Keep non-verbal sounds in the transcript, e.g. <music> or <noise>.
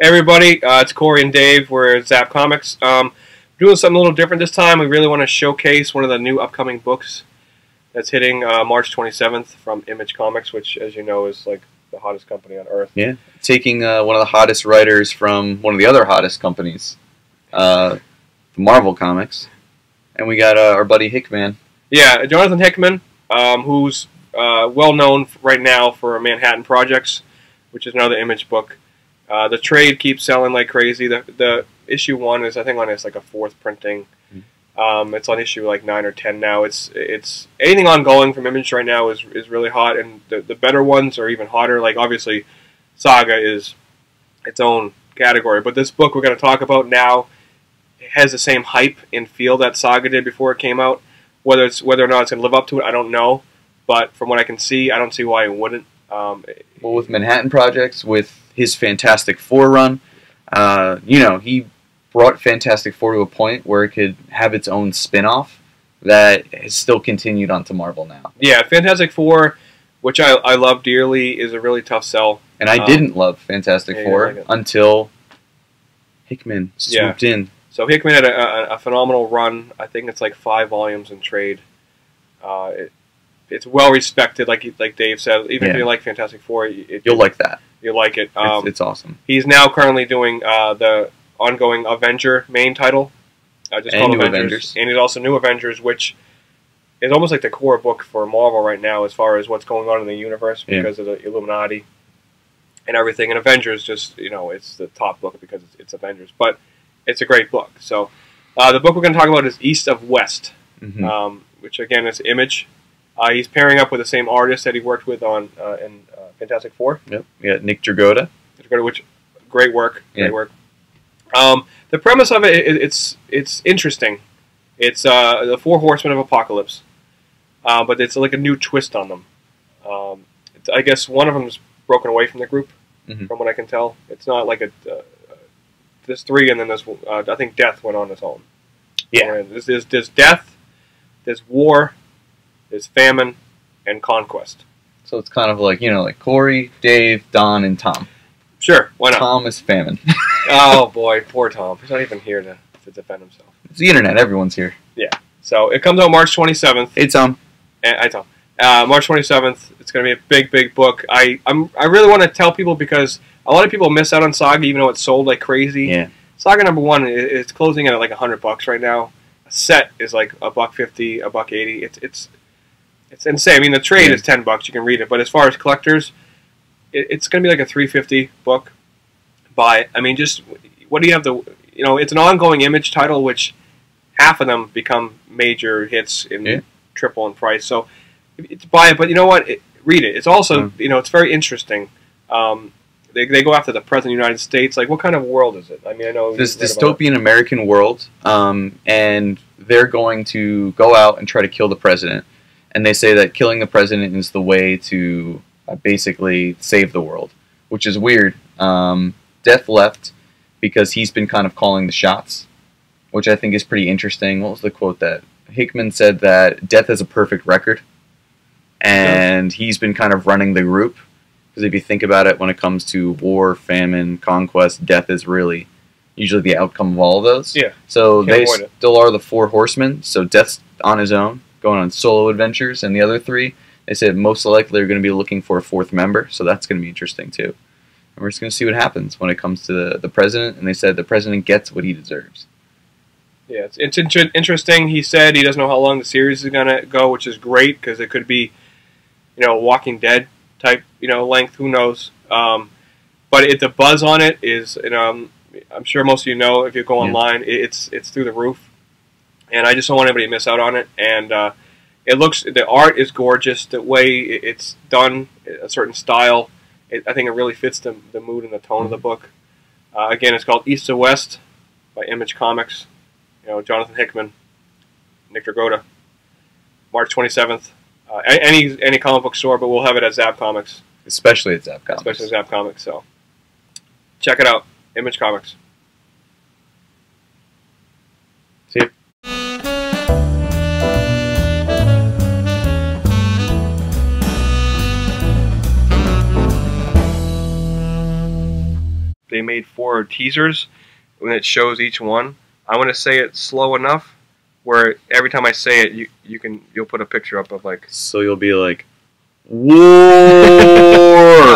Hey everybody, uh, it's Corey and Dave. We're at Zapp Comics. Um, doing something a little different this time. We really want to showcase one of the new upcoming books that's hitting uh, March 27th from Image Comics, which, as you know, is like the hottest company on earth. Yeah, taking uh, one of the hottest writers from one of the other hottest companies, uh, Marvel Comics, and we got uh, our buddy Hickman. Yeah, Jonathan Hickman, um, who's uh, well known right now for Manhattan Projects, which is another Image book. Uh, the trade keeps selling like crazy. The the issue one is I think on it's like a fourth printing. Um, it's on issue like nine or ten now. It's it's anything ongoing from Image right now is is really hot, and the the better ones are even hotter. Like obviously, Saga is its own category, but this book we're going to talk about now has the same hype and feel that Saga did before it came out. Whether it's whether or not it's going to live up to it, I don't know. But from what I can see, I don't see why it wouldn't. Um, Well, with Manhattan Projects, with his Fantastic Four run, uh, you know, he brought Fantastic Four to a point where it could have its own spin off that has still continued onto Marvel now. yeah, Fantastic Four, which I, I love dearly, is a really tough sell. And I Um, didn't love Fantastic yeah, Four like until Hickman Yeah. swooped in. So Hickman had a, a, a phenomenal run. I think it's like five volumes in trade. Uh, it, it's well respected, like like Dave said. Even if you like Fantastic Four, it, You'll like that. You like it. It's, Um, it's awesome. he's now currently doing uh, the ongoing Avenger main title, uh, just And called New Avengers. Avengers. and he's also New Avengers, which is almost like the core book for Marvel right now as far as what's going on in the universe Yeah. because of the Illuminati and everything. And Avengers just you know it's the top book because it's, it's Avengers, but it's a great book. So uh, the book we're going to talk about is East of West, hmm um, which again is Image. Uh, he's pairing up with the same artist that he worked with on uh, in Fantastic Four. Yep. Got Nick Dragotta. which great work, great Yeah. work. Um, the premise of it, it, it's it's interesting. It's uh, the Four Horsemen of Apocalypse, uh, but it's like a new twist on them. Um, it's, I guess one of them is broken away from the group, Mhm. from what I can tell. It's not like a uh, there's three, and then there's uh, I think Death went on its own. Yeah. There's, there's there's Death, there's War, there's Famine, and Conquest. So it's kind of like, you know, like Corey, Dave, Don, and Tom. Sure, why not? Tom is famine. <laughs> oh boy, poor Tom. He's not even here to, to defend himself. it's the internet. Everyone's here. Yeah. So it comes out March 27th. Hey, Tom. And I tell uh, March 27th. It's going to be a big, big book. I I'm, I really want to tell people because a lot of people miss out on Saga, even though it's sold like crazy. Yeah. Saga number one is closing at like hundred bucks right now. A set is like a buck fifty, a buck eighty. It's it's it's insane. I mean, the trade Yeah. is ten bucks. You can read it, but as far as collectors, it, it's going to be like a three fifty book. Buy it. I mean, just what do you have to? You know, it's an ongoing image title, which half of them become major hits in Yeah. triple in price. So it's buy it, but you know what? It, read it. It's also you know it's very interesting. Um, they, they go after the president of the United States. Like, what kind of world is it? I mean, I know This you've read about it. dystopian American world, um, and they're going to go out and try to kill the president. And they say that killing the president is the way to uh, basically save the world, which is weird. Um, Death left because he's been kind of calling the shots, which I think is pretty interesting. What was the quote that Hickman said that Death has a perfect record, and he's been kind of running the group. Because if you think about it, when it comes to war, famine, conquest, death is really usually the outcome of all of those. Yeah. So Can't they still are the four horsemen. So Death's on his own, going on solo adventures, and the other three, they said most likely they're going to be looking for a fourth member. So that's going to be interesting too. And we're just going to see what happens when it comes to the, the president. And they said the president gets what he deserves. Yeah, it's, it's inter- interesting. He said he doesn't know how long the series is gonna go, which is great because it could be, you know, Walking Dead type, you know, length. Who knows? Um, but it, the buzz on it is, you know, I'm, sure most of you know if you go Yeah. online, it, it's it's through the roof, and I just don't want anybody to miss out on it. And uh, it looks, the art is gorgeous. The way it's done, a certain style, it, I think it really fits the the mood and the tone of the book. Uh, again, it's called East to West by Image Comics you know, Jonathan Hickman, Nick Dragotta, March 27th. Uh, any any comic book store, but we'll have it at Zapp Comics, Especially at Zapp Comics. especially at Zapp Comics. So check it out, Image Comics. They made four teasers when it shows each one. I'm gonna say it slow enough where every time I say it, you you can you'll put a picture up of like So you'll be like, war. <laughs>